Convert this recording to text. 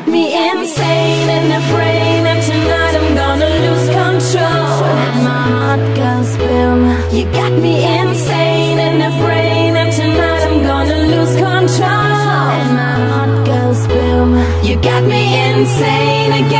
got me insane in the brain And tonight I'm gonna lose control. And my heart goes boom You got me insane in the brain And tonight I'm gonna lose control. And my heart goes boom You got me insane again